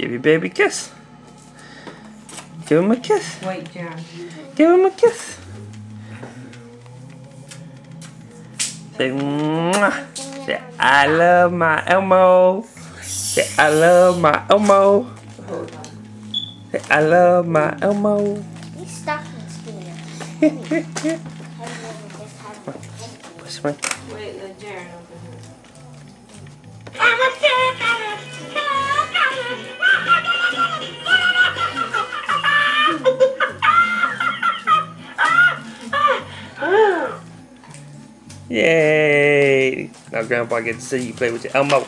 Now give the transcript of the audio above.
Give your baby a kiss. Give him a kiss. Wait, John. Give him a kiss. Say, Mwah. Say, I love my Elmo. Say, I love my Elmo. Say, I love my Elmo. These stocking spinner. This way. Wait, let Jaron open his. Yay! Now Grandpa gets to see you play with your Elmo.